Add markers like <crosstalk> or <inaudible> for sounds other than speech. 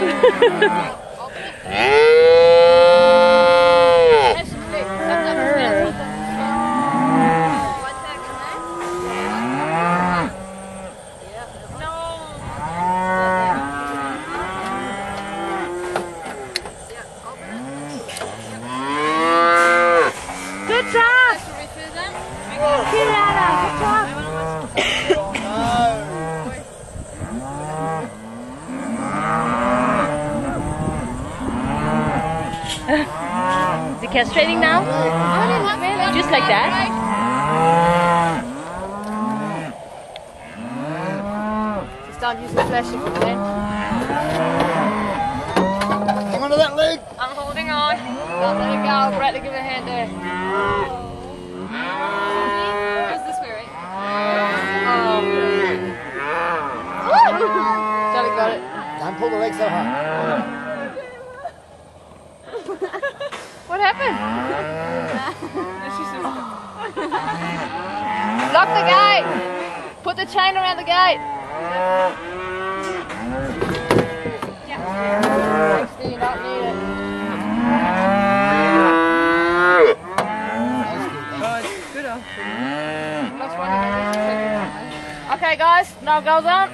에이. 네. <laughs> 아. 아. Castrating now? Just like that? Just don't use the flesh if you can. Hang on to that leg. I'm holding on. Don't let it go. Bradley, give it a hand there. Oh. Who's this way, right? Oh. Johnny got it. Don't pull the leg so hard. What happened? <laughs> Lock the gate. Put the chain around the gate. You don't need it. Okay, guys, now goes on.